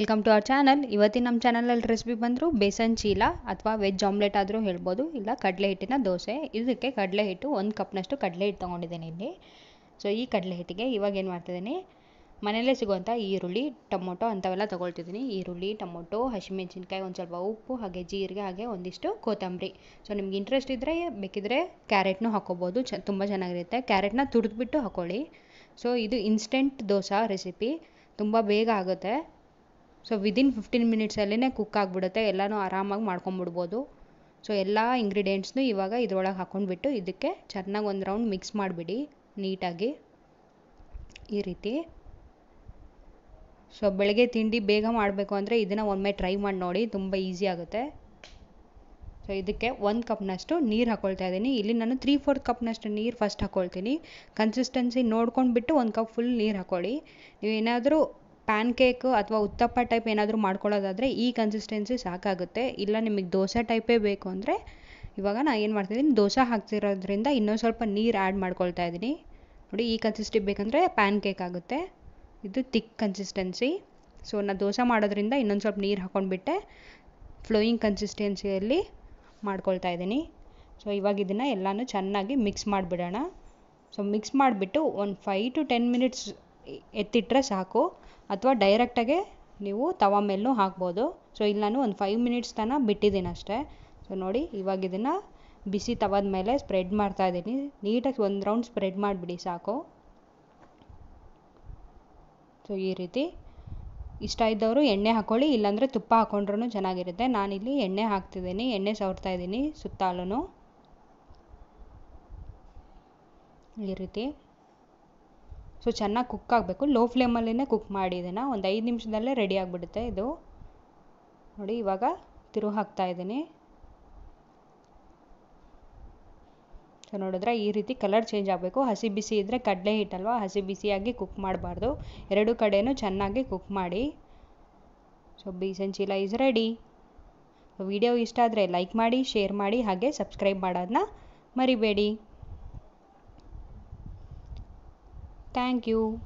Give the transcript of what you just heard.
Welcome to our channel ಇವತ್ತಿನ ನಮ್ಮ ಚಾನಲಲ್ಲಿ ರೆಸಿಪಿ ಬಂದರು ಬೇಸನ್ ಚೀಲ ಅಥವಾ ವೆಜ್ ಆಮ್ಲೆಟ್ ಆದರೂ ಹೇಳ್ಬೋದು. ಇಲ್ಲ ಕಡಲೆ ಹಿಟ್ಟಿನ ದೋಸೆ. ಇದಕ್ಕೆ ಕಡಲೆ ಹಿಟ್ಟು ಒಂದು ಕಪ್ನಷ್ಟು ಕಡಲೆ ಹಿಟ್ಟು ತೊಗೊಂಡಿದ್ದೀನಿ ಇಲ್ಲಿ. ಸೊ ಈ ಕಡಲೆ ಹಿಟ್ಟಿಗೆ ಇವಾಗ ಏನು ಮಾಡ್ತಿದ್ದೀನಿ? ಮನೆಯಲ್ಲೇ ಸಿಗುವಂಥ ಈರುಳ್ಳಿ, ಟೊಮೊಟೊ ಅಂಥವೆಲ್ಲ ತೊಗೊಳ್ತಿದ್ದೀನಿ. ಈರುಳ್ಳಿ, ಟೊಮೊಟೊ, ಹಸಿಮೆಣಸಿನ್ಕಾಯಿ ಒಂದು ಸ್ವಲ್ಪ ಉಪ್ಪು, ಹಾಗೆ ಜೀರಿಗೆ, ಹಾಗೆ ಒಂದಿಷ್ಟು ಕೊತ್ತಂಬರಿ. ಸೊ ನಿಮ್ಗೆ ಇಂಟ್ರೆಸ್ಟ್ ಇದ್ದರೆ ಬೇಕಿದ್ರೆ ಕ್ಯಾರೆಟ್ನೂ ಹಾಕ್ಕೋಬೋದು ಚ, ತುಂಬ ಚೆನ್ನಾಗಿರುತ್ತೆ. ಕ್ಯಾರೆಟ್ನ ತುರಿದ್ಬಿಟ್ಟು ಹಾಕ್ಕೊಳ್ಳಿ ಸೊ ಇದು ಇನ್ಸ್ಟೆಂಟ್ ದೋಸೆ ರೆಸಿಪಿ ತುಂಬ ಬೇಗ ಆಗುತ್ತೆ. ಸೊ ವಿದಿನ್ ಫಿಫ್ಟೀನ್ ಮಿನಿಟ್ಸಲ್ಲೇ ಕುಕ್ ಆಗಿಬಿಡುತ್ತೆ, ಎಲ್ಲನೂ ಆರಾಮಾಗಿ ಮಾಡ್ಕೊಂಬಿಡ್ಬೋದು. ಸೊ ಎಲ್ಲ ಇಂಗ್ರೀಡಿಯೆಂಟ್ಸ್ನು ಇವಾಗ ಇದ್ರೊಳಗೆ ಹಾಕೊಂಡ್ಬಿಟ್ಟು ಇದಕ್ಕೆ ಚೆನ್ನಾಗಿ ಒಂದು ರೌಂಡ್ ಮಿಕ್ಸ್ ಮಾಡಿಬಿಡಿ, ನೀಟಾಗಿ. ಈ ರೀತಿ. ಸೊ ಬೆಳಗ್ಗೆ ತಿಂಡಿ ಬೇಗ ಮಾಡಬೇಕು ಅಂದರೆ ಇದನ್ನು ಒಮ್ಮೆ ಟ್ರೈ ಮಾಡಿ ನೋಡಿ, ತುಂಬ ಈಸಿ ಆಗುತ್ತೆ. ಸೊ ಇದಕ್ಕೆ ಒಂದು ಕಪ್ನಷ್ಟು ನೀರು ಹಾಕ್ಕೊಳ್ತಾ ಇದ್ದೀನಿ. ಇಲ್ಲಿ ನಾನು ತ್ರೀ ಫೋರ್ತ್ ಕಪ್ನಷ್ಟು ನೀರು ಫಸ್ಟ್ ಹಾಕೊಳ್ತೀನಿ. ಕನ್ಸಿಸ್ಟೆನ್ಸಿ ನೋಡ್ಕೊಂಡ್ಬಿಟ್ಟು ಒಂದು ಕಪ್ ಫುಲ್ ನೀರು ಹಾಕ್ಕೊಳ್ಳಿ ನೀವೇನಾದರೂ ಪ್ಯಾನ್ ಕೇಕ್ ಅಥವಾ ಉತ್ತಪ್ಪ ಟೈಪ್ ಏನಾದರೂ ಮಾಡ್ಕೊಳ್ಳೋದಾದರೆ ಈ ಕನ್ಸಿಸ್ಟೆನ್ಸಿ ಸಾಕಾಗುತ್ತೆ. ಇಲ್ಲ ನಿಮಗೆ ದೋಸೆ ಟೈಪೇ ಬೇಕು ಅಂದರೆ ಇವಾಗ ನಾನು ಏನು ಮಾಡ್ತಿದ್ದೀನಿ ದೋಸೆ ಹಾಕ್ತಿರೋದ್ರಿಂದ ಇನ್ನೊಂದು ಸ್ವಲ್ಪ ನೀರು ಆ್ಯಡ್ ಮಾಡ್ಕೊಳ್ತಾ ಇದ್ದೀನಿ ನೋಡಿ ಈ ಕನ್ಸಿಸ್ಟಿ ಬೇಕಂದರೆ ಪ್ಯಾನ್ ಕೇಕ್ ಆಗುತ್ತೆ. ಇದು ತಿಕ್ ಕನ್ಸಿಸ್ಟೆನ್ಸಿ ಸೊ ನಾನು ದೋಸೆ ಮಾಡೋದ್ರಿಂದ ಇನ್ನೊಂದು ಸ್ವಲ್ಪ ನೀರು ಹಾಕ್ಕೊಂಡ್ಬಿಟ್ಟೆ ಫ್ಲೋಯಿಂಗ್ ಕನ್ಸಿಸ್ಟೆನ್ಸಿಯಲ್ಲಿ ಮಾಡ್ಕೊಳ್ತಾ ಇದ್ದೀನಿ ಸೊ ಇವಾಗ ಇದನ್ನು ಎಲ್ಲನೂ ಚೆನ್ನಾಗಿ ಮಿಕ್ಸ್ ಮಾಡಿಬಿಡೋಣ. ಸೊ ಮಿಕ್ಸ್ ಮಾಡಿಬಿಟ್ಟು ಒಂದು ಫೈವ್ ಟು ಟೆನ್ ಮಿನಿಟ್ಸ್ ಎತ್ತಿಟ್ಟರೆ ಸಾಕು. ಅಥವಾ ಡೈರೆಕ್ಟಾಗೆ ನೀವು ತವ ಮೇಲೂ ಹಾಕ್ಬೋದು. ಸೊ ಇಲ್ಲಿ ನಾನು ಒಂದು ಫೈವ್ ಮಿನಿಟ್ಸ್ ತನಕ ಬಿಟ್ಟಿದ್ದೀನಿ ಅಷ್ಟೇ. ಸೊ ನೋಡಿ, ಇವಾಗ ಇದನ್ನು ಬಿಸಿ ತವದ ಮೇಲೆ ಸ್ಪ್ರೆಡ್ ಮಾಡ್ತಾ ಇದ್ದೀನಿ ನೀಟಾಗಿ ಒಂದು ರೌಂಡ್ ಸ್ಪ್ರೆಡ್ ಮಾಡಿಬಿಡಿ, ಸಾಕು. ಸೊ ಈ ರೀತಿ. ಇಷ್ಟ ಇದ್ದವರು ಎಣ್ಣೆ ಹಾಕ್ಕೊಳ್ಳಿ ಇಲ್ಲಾಂದರೆ ತುಪ್ಪ ಹಾಕ್ಕೊಂಡ್ರೂ ಚೆನ್ನಾಗಿರುತ್ತೆ. ನಾನಿಲ್ಲಿ ಎಣ್ಣೆ ಹಾಕ್ತಿದ್ದೀನಿ, ಎಣ್ಣೆ ಸವರ್ತಾ ಇದ್ದೀನಿ ಸುತ್ತಾಲೂ ಈ ರೀತಿ. ಸೊ ಚೆನ್ನಾಗಿ ಕುಕ್ ಆಗಬೇಕು. ಲೋ ಫ್ಲೇಮಲ್ಲೇ ಕುಕ್ ಮಾಡಿ ಇದನ್ನು. ಒಂದು ಐದು ನಿಮಿಷದಲ್ಲೇ ರೆಡಿ ಆಗಿಬಿಡುತ್ತೆ ಇದು. ನೋಡಿ, ಇವಾಗ ತಿರು ಹಾಕ್ತಾ ಇದ್ದೀನಿ. ಸೊ ನೋಡಿದ್ರೆ ಈ ರೀತಿ ಕಲರ್ ಚೇಂಜ್ ಆಗಬೇಕು. ಹಸಿ ಬಿಸಿ ಇದ್ದರೆ ಕಡಲೆ ಹಿಟ್ಟಲ್ವ? ಹಸಿ ಬಿಸಿಯಾಗಿ ಕುಕ್ ಮಾಡಬಾರ್ದು. ಎರಡು ಕಡೆಯೂ ಚೆನ್ನಾಗಿ ಕುಕ್ ಮಾಡಿ. ಸೊ ಬೀಸನ್ ಚೀಲ ಈಸ್ ರೆಡಿ ವಿಡಿಯೋ ಇಷ್ಟ ಆದರೆ ಲೈಕ್ ಮಾಡಿ ಶೇರ್ ಮಾಡಿ, ಹಾಗೆ ಸಬ್ಸ್ಕ್ರೈಬ್ ಮಾಡೋದನ್ನ ಮರಿಬೇಡಿ. Thank you.